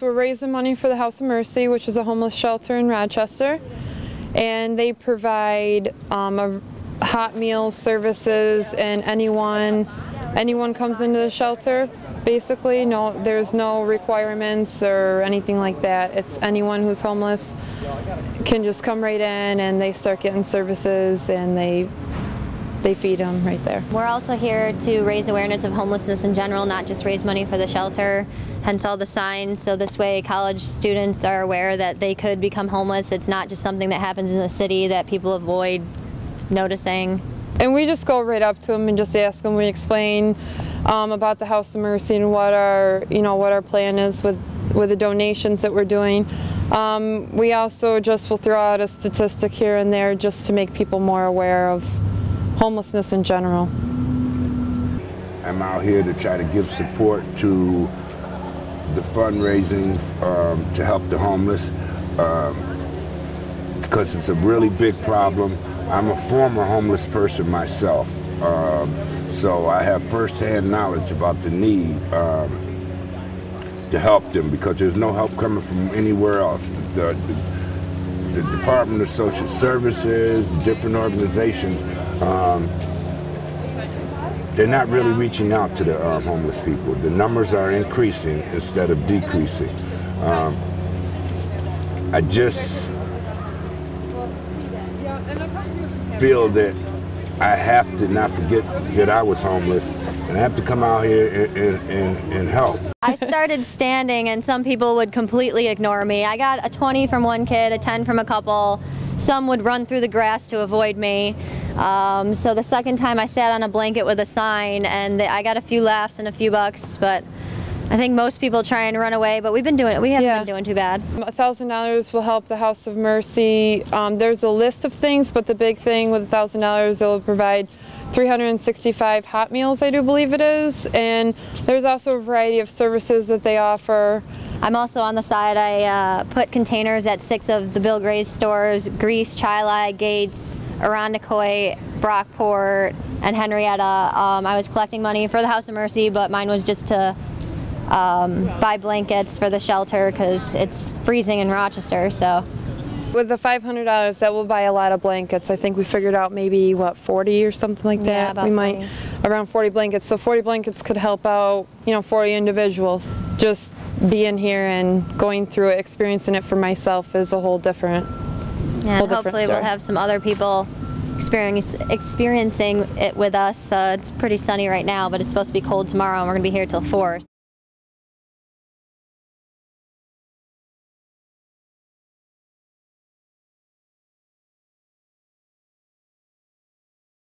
So we're raising money for the House of Mercy, which is a homeless shelter in Rochester. And they provide um, hot meals services and anyone anyone comes into the shelter basically no there's no requirements or anything like that it's anyone who's homeless can just come right in and they start getting services and they they feed them right there. We're also here to raise awareness of homelessness in general, not just raise money for the shelter, hence all the signs. So this way college students are aware that they could become homeless. It's not just something that happens in the city that people avoid noticing. And we just go right up to them and just ask them, we explain um, about the House of Mercy and what our, you know, what our plan is with, with the donations that we're doing. Um, we also just will throw out a statistic here and there just to make people more aware of homelessness in general. I'm out here to try to give support to the fundraising um, to help the homeless um, because it's a really big problem. I'm a former homeless person myself, um, so I have firsthand knowledge about the need um, to help them because there's no help coming from anywhere else. The, the, the Department of Social Services, different organizations, um, they're not really reaching out to the um, homeless people. The numbers are increasing instead of decreasing. Um, I just feel that I have to not forget that I was homeless and I have to come out here and, and, and, help. I started standing and some people would completely ignore me. I got a 20 from one kid, a 10 from a couple. Some would run through the grass to avoid me. Um, so the second time I sat on a blanket with a sign and I got a few laughs and a few bucks, but I think most people try and run away, but we've been doing it. We haven't yeah. been doing too bad. A thousand dollars will help the House of Mercy. Um, there's a list of things, but the big thing with a thousand dollars, it'll provide 365 hot meals, I do believe it is, and there's also a variety of services that they offer. I'm also on the side, I uh, put containers at six of the Bill Gray's stores, Greece, Chili, Gates, Irondequoit, Brockport, and Henrietta. Um, I was collecting money for the House of Mercy, but mine was just to um, buy blankets for the shelter because it's freezing in Rochester. So. With the $500, that will buy a lot of blankets. I think we figured out maybe, what, 40 or something like that? Yeah, we 40. might, around 40 blankets. So 40 blankets could help out, you know, 40 individuals. Just being here and going through it, experiencing it for myself is a whole different Yeah, whole hopefully we'll have some other people experience, experiencing it with us. Uh, it's pretty sunny right now, but it's supposed to be cold tomorrow, and we're going to be here till 4.